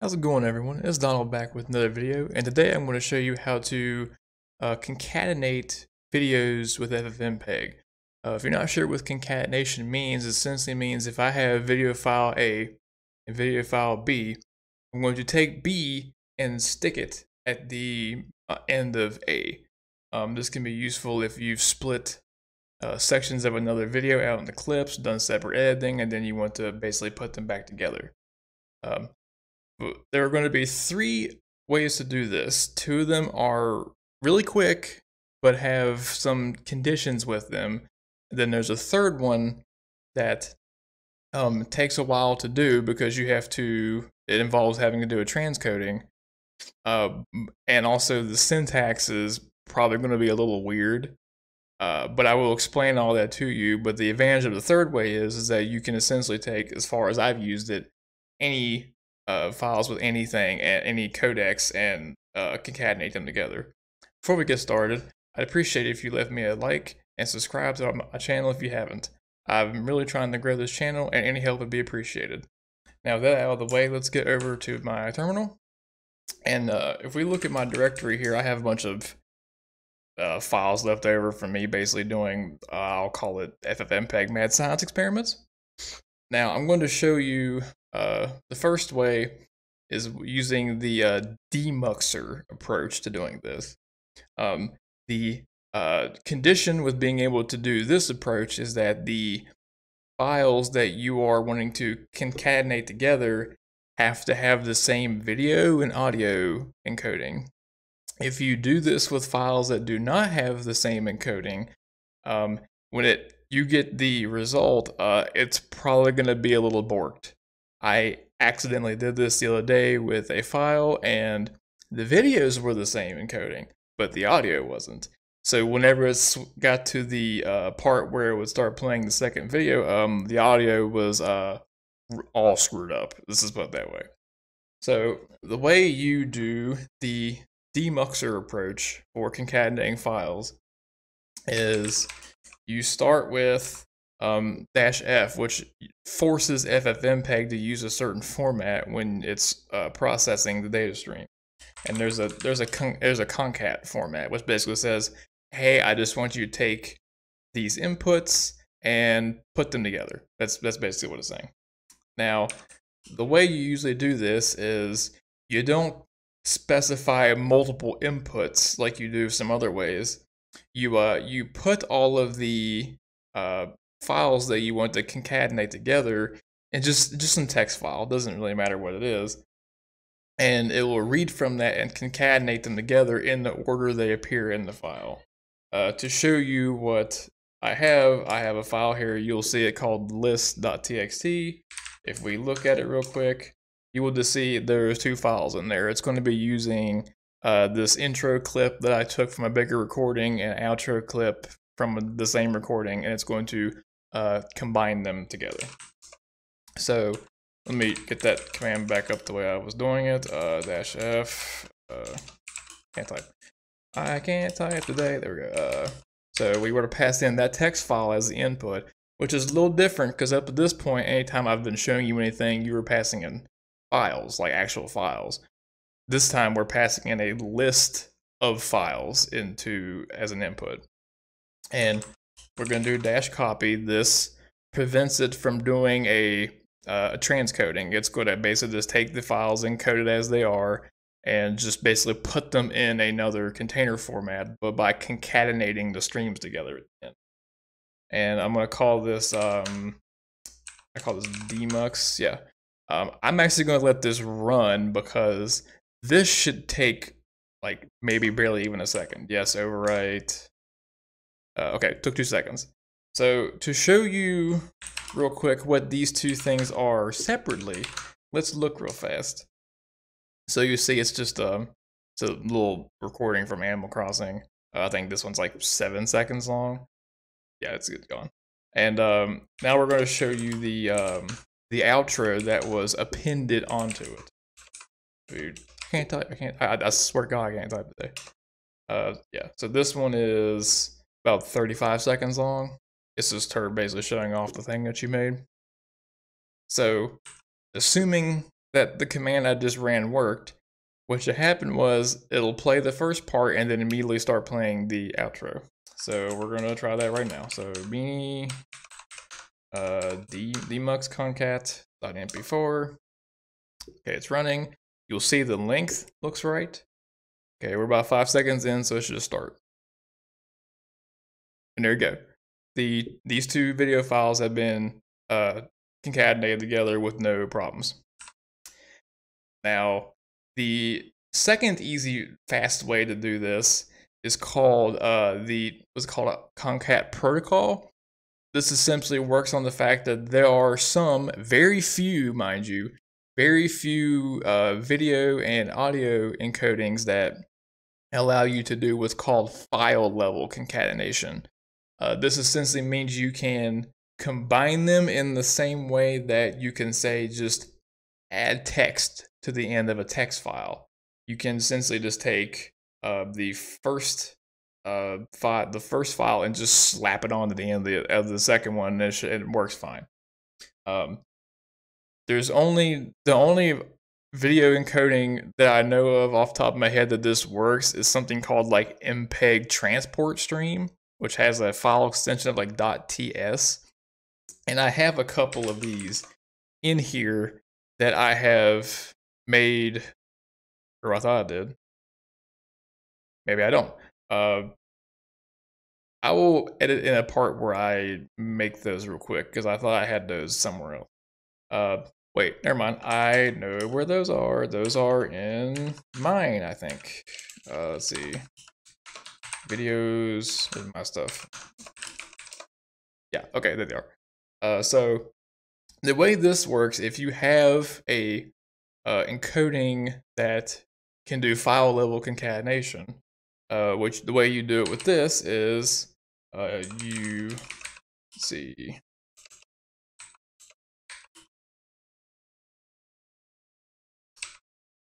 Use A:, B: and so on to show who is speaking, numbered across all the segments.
A: How's it going everyone? It's Donald back with another video and today I'm going to show you how to uh, concatenate videos with FFmpeg. Uh, if you're not sure what concatenation means, it essentially means if I have video file A and video file B, I'm going to take B and stick it at the uh, end of A. Um, this can be useful if you've split uh, sections of another video out into clips, done separate editing, and then you want to basically put them back together. Um, there are going to be three ways to do this. Two of them are really quick, but have some conditions with them. then there's a third one that um, takes a while to do because you have to, it involves having to do a transcoding. Uh, and also the syntax is probably going to be a little weird. Uh, but I will explain all that to you. But the advantage of the third way is, is that you can essentially take, as far as I've used it, any uh, files with anything and any codecs and uh, concatenate them together. Before we get started, I'd appreciate it if you left me a like and subscribe to my channel if you haven't. I'm really trying to grow this channel and any help would be appreciated. Now that out of the way, let's get over to my terminal. And uh, if we look at my directory here, I have a bunch of uh, files left over from me basically doing, uh, I'll call it FFmpeg mad science experiments. Now I'm going to show you uh, the first way is using the uh, demuxer approach to doing this. Um, the uh, condition with being able to do this approach is that the files that you are wanting to concatenate together have to have the same video and audio encoding. If you do this with files that do not have the same encoding, um, when it you get the result, uh, it's probably going to be a little borked. I accidentally did this the other day with a file and the videos were the same encoding, but the audio wasn't. So whenever it got to the uh, part where it would start playing the second video, um, the audio was uh, all screwed up. This is put that way. So the way you do the demuxer approach for concatenating files is you start with um, dash F, which forces FFmpeg to use a certain format when it's uh, processing the data stream. And there's a there's a con there's a concat format, which basically says, "Hey, I just want you to take these inputs and put them together." That's that's basically what it's saying. Now, the way you usually do this is you don't specify multiple inputs like you do some other ways. You uh you put all of the uh files that you want to concatenate together and just just some text file doesn't really matter what it is and it will read from that and concatenate them together in the order they appear in the file. Uh, to show you what I have I have a file here. You'll see it called list.txt if we look at it real quick you will just see there's two files in there. It's going to be using uh, this intro clip that I took from a bigger recording and outro clip from the same recording and it's going to uh, combine them together. So let me get that command back up the way I was doing it. Uh, dash F. Uh, can't type. I can't type today. There we go. Uh, so we were to pass in that text file as the input, which is a little different because up to this point, anytime I've been showing you anything, you were passing in files, like actual files. This time we're passing in a list of files into as an input. And we're going to do dash copy. This prevents it from doing a, uh, a transcoding. It's going to basically just take the files encoded as they are and just basically put them in another container format, but by concatenating the streams together. And I'm going to call this, um, I call this demux. Yeah. Um, I'm actually going to let this run because this should take like maybe barely even a second. Yes, overwrite. Uh, okay, took two seconds. So to show you real quick what these two things are separately, let's look real fast. So you see it's just um, it's a little recording from Animal Crossing. Uh, I think this one's like seven seconds long. Yeah, it's good gone. And um, now we're going to show you the um, the outro that was appended onto it. Dude, can't type. I can't. I, I swear to God, I can't type today. Uh, yeah. So this one is about 35 seconds long. It's just her basically showing off the thing that you made. So, assuming that the command I just ran worked, what should happen was it'll play the first part and then immediately start playing the outro. So we're gonna try that right now. So beanie uh, d demux concat mp4. Okay, it's running. You'll see the length looks right. Okay, we're about five seconds in, so it should just start. And there you go. The these two video files have been uh, concatenated together with no problems. Now, the second easy, fast way to do this is called uh, the what's called a concat protocol. This essentially works on the fact that there are some, very few, mind you, very few uh, video and audio encodings that allow you to do what's called file level concatenation. Uh, this essentially means you can combine them in the same way that you can say just add text to the end of a text file. You can essentially just take uh, the first uh, file, the first file, and just slap it onto the end of the, of the second one, and it, it works fine. Um, there's only the only video encoding that I know of off top of my head that this works is something called like MPEG transport stream, which has a file extension of like .ts. And I have a couple of these in here that I have made, or I thought I did. Maybe I don't. Uh, I will edit in a part where I make those real quick because I thought I had those somewhere else. Uh, wait, never mind. I know where those are. Those are in mine, I think. Uh, let's see. Videos, is my stuff. Yeah, okay, there they are. Uh, so the way this works, if you have a uh, encoding that can do file level concatenation, uh, which the way you do it with this is uh, you see.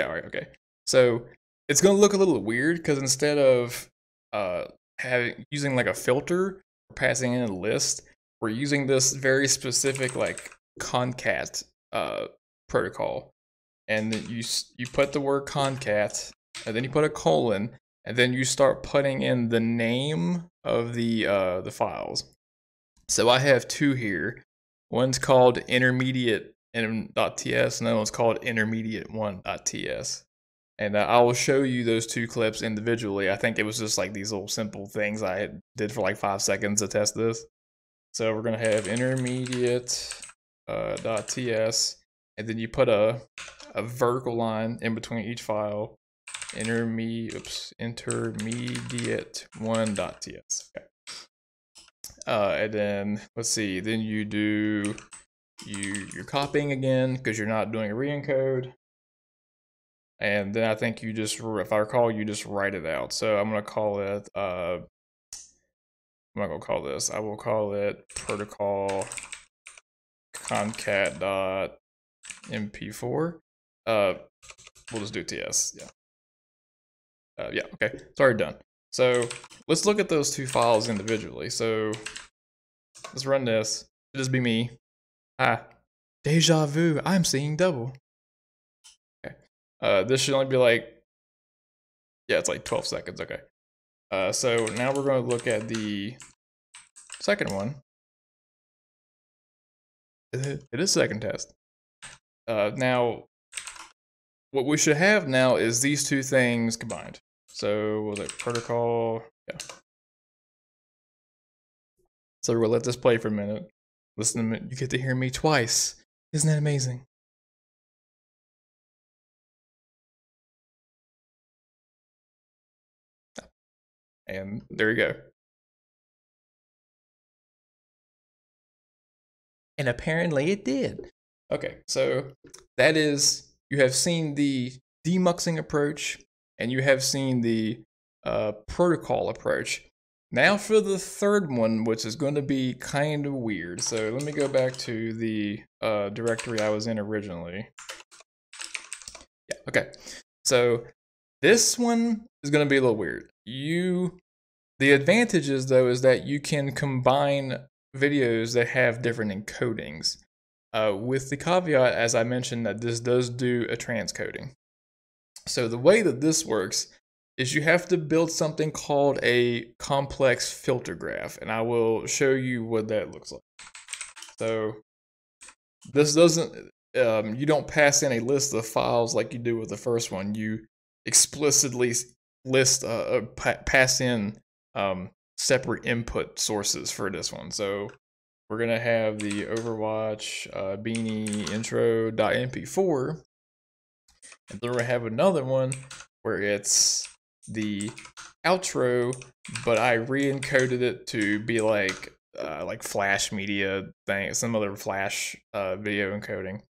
A: Yeah, all right, okay. So it's gonna look a little weird because instead of uh, having using like a filter or passing in a list, we're using this very specific like concat uh, protocol, and then you you put the word concat, and then you put a colon, and then you start putting in the name of the uh, the files. So I have two here. One's called intermediate .ts, and then one's called intermediate one.ts. And uh, I will show you those two clips individually. I think it was just like these little simple things I did for like five seconds to test this. So we're gonna have intermediate uh, .ts, and then you put a a vertical line in between each file. Interme oops, intermediate one .ts. Okay. Uh, and then let's see. Then you do you you're copying again because you're not doing a re-encode. And then I think you just, if I recall, you just write it out. So I'm gonna call it uh, I'm not gonna call this. I will call it protocol concat dot mp4. Uh, we'll just do ts. Yeah. Uh, yeah. Okay. It's already done. So let's look at those two files individually. So let's run this. It'll just be me. Ah, deja vu. I'm seeing double. Okay. Uh, this should only be like, yeah, it's like 12 seconds. Okay. Uh, so now we're going to look at the second one. It is second test. Uh, now, what we should have now is these two things combined. So, was it protocol? Yeah. So we'll let this play for a minute. Listen to me. You get to hear me twice. Isn't that amazing? And there you go. And apparently it did. Okay, so that is, you have seen the demuxing approach and you have seen the uh, protocol approach. Now for the third one, which is going to be kind of weird. So let me go back to the uh, directory I was in originally. Yeah, okay. So this one is going to be a little weird. You, the advantages though is that you can combine videos that have different encodings. uh, with the caveat, as I mentioned, that this does do a transcoding. So the way that this works is you have to build something called a complex filter graph, and I will show you what that looks like. So this doesn't, um, you don't pass in a list of files like you do with the first one. You explicitly list, uh, uh, pa pass in um, separate input sources for this one. So we're gonna have the Overwatch uh, Beanie intro.mp4, and then we have another one where it's the outro, but I re-encoded it to be like uh, like Flash media thing, some other Flash uh, video encoding.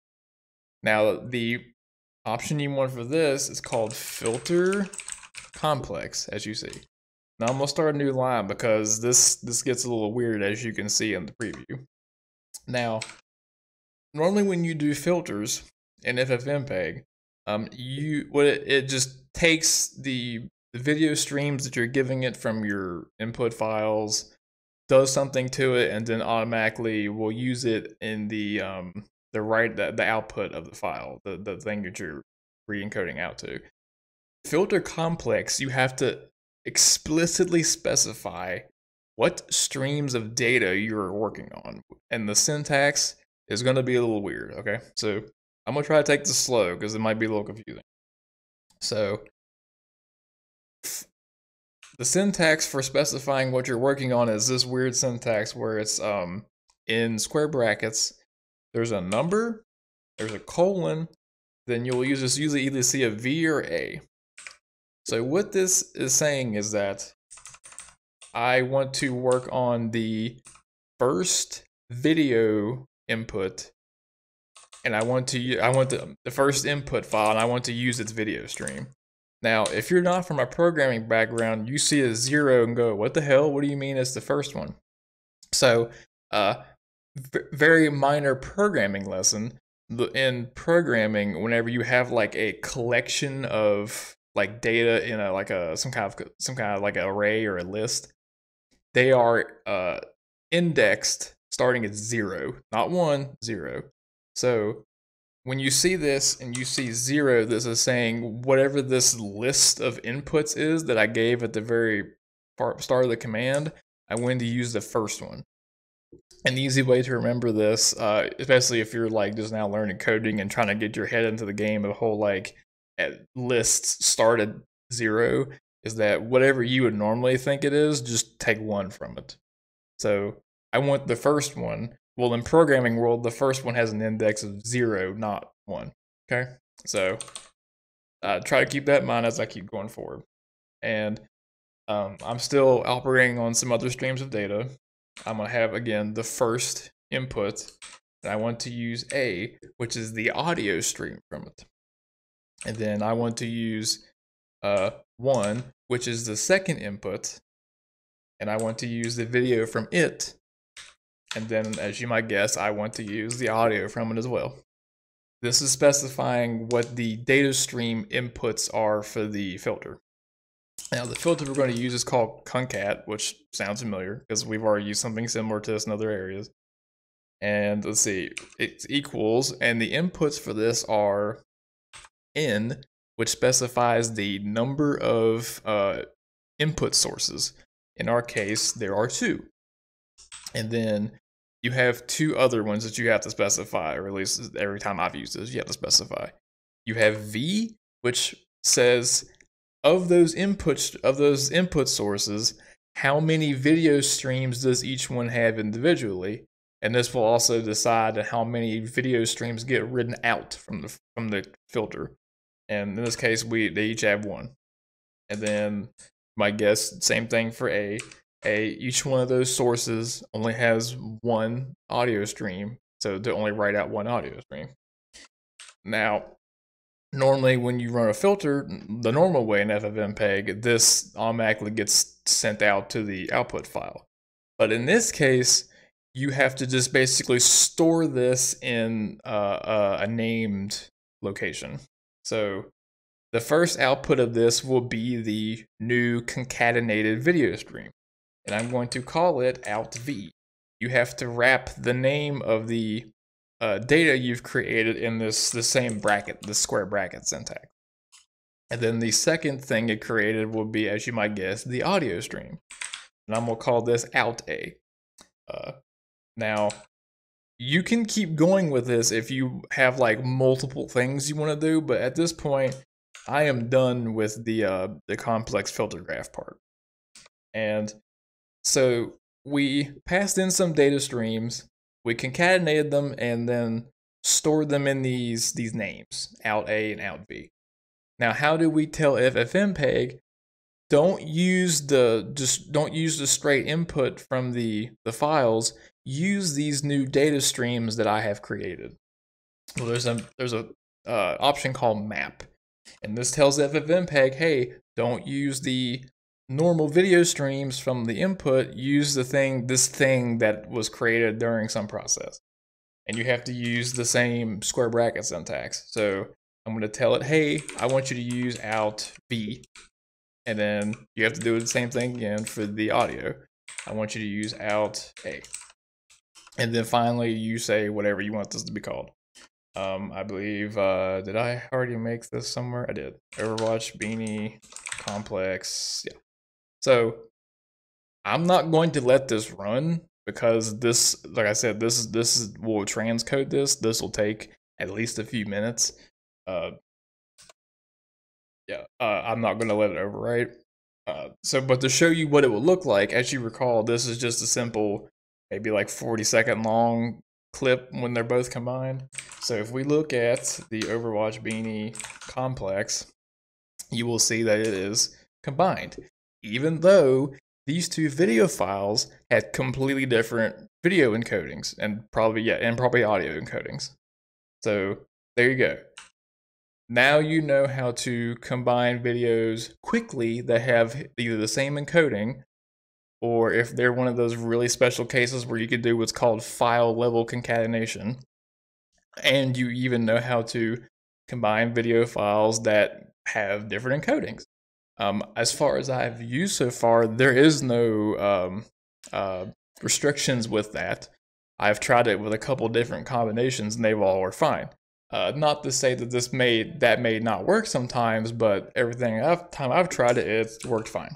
A: Now the option you want for this is called filter complex, as you see. Now I'm gonna start a new line because this this gets a little weird as you can see in the preview. Now, normally when you do filters in FFmpeg, um, you what it, it just takes the, the video streams that you're giving it from your input files, does something to it, and then automatically will use it in the um the right the, the output of the file, the the thing that you're re-encoding out to. Filter complex, you have to explicitly specify what streams of data you're working on. And the syntax is going to be a little weird, okay? So I'm going to try to take this slow because it might be a little confusing. So the syntax for specifying what you're working on is this weird syntax where it's um, in square brackets, there's a number, there's a colon, then you'll use this usually either see a V or A. So what this is saying is that I want to work on the first video input and I want to I want the, the first input file and I want to use its video stream. Now, if you're not from a programming background, you see a zero and go, what the hell? What do you mean it's the first one? So, uh, very minor programming lesson. In programming, whenever you have like a collection of like data in a like a some kind of some kind of like an array or a list, they are uh, indexed starting at zero, not one, zero. So when you see this and you see zero, this is saying whatever this list of inputs is that I gave at the very start of the command, I want to use the first one. An easy way to remember this, uh, especially if you're like just now learning coding and trying to get your head into the game of the whole like lists start at zero is that whatever you would normally think it is, just take one from it. So I want the first one. Well, in programming world, the first one has an index of zero, not one. Okay, so uh, try to keep that in mind as I keep going forward. And um, I'm still operating on some other streams of data. I'm gonna have again the first input, and I want to use A, which is the audio stream from it. And then I want to use uh, one, which is the second input. And I want to use the video from it. And then, as you might guess, I want to use the audio from it as well. This is specifying what the data stream inputs are for the filter. Now, the filter we're going to use is called concat, which sounds familiar because we've already used something similar to this in other areas. And let's see, it's equals, and the inputs for this are n, which specifies the number of uh, input sources. In our case, there are two. And then you have two other ones that you have to specify, or at least every time I've used this, you have to specify. You have V, which says of those inputs of those input sources, how many video streams does each one have individually? And this will also decide how many video streams get written out from the from the filter and in this case we they each have one and then my guess same thing for a a each one of those sources only has one audio stream so to only write out one audio stream. Now normally when you run a filter the normal way in ffmpeg this automatically gets sent out to the output file. But in this case you have to just basically store this in uh, uh, a named location. So the first output of this will be the new concatenated video stream. And I'm going to call it out v. You have to wrap the name of the uh, data you've created in this the same bracket, the square bracket syntax. And then the second thing it created will be, as you might guess, the audio stream. And I'm gonna call this out A. Uh, now, you can keep going with this if you have like multiple things you want to do, but at this point, I am done with the uh, the complex filter graph part. And so we passed in some data streams, we concatenated them, and then stored them in these these names, out A and out V. Now, how do we tell FFmpeg don't use the just don't use the straight input from the the files. Use these new data streams that i have created. Well there's a there's a uh, option called map and this tells ffmpeg hey don't use the normal video streams from the input use the thing this thing that was created during some process and you have to use the same square bracket syntax so i'm going to tell it hey i want you to use out v and then you have to do the same thing again for the audio. I want you to use out A. And then finally you say whatever you want this to be called. Um, I believe, uh, did I already make this somewhere? I did. Overwatch, Beanie, Complex, yeah. So I'm not going to let this run because this, like I said, this is this is will transcode this. This will take at least a few minutes. Uh, yeah, uh, I'm not going to let it overwrite. Uh, so, but to show you what it will look like, as you recall, this is just a simple, maybe like 40 second long clip when they're both combined. So if we look at the Overwatch Beanie complex, you will see that it is combined, even though these two video files had completely different video encodings and probably yeah, and probably audio encodings. So there you go. Now you know how to combine videos quickly that have either the same encoding or if they're one of those really special cases where you could do what's called file level concatenation. And you even know how to combine video files that have different encodings. Um, as far as I've used so far, there is no um, uh, restrictions with that. I've tried it with a couple different combinations and they've all worked fine. Uh, not to say that this may that may not work sometimes, but everything I've time I've tried it, it's worked fine.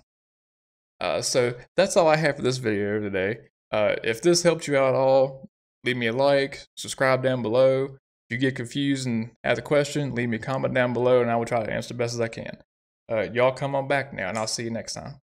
A: Uh, so that's all I have for this video today. Uh, if this helped you out at all, leave me a like, subscribe down below. If you get confused and have a question, leave me a comment down below, and I will try to answer the best as I can. Uh, y'all come on back now, and I'll see you next time.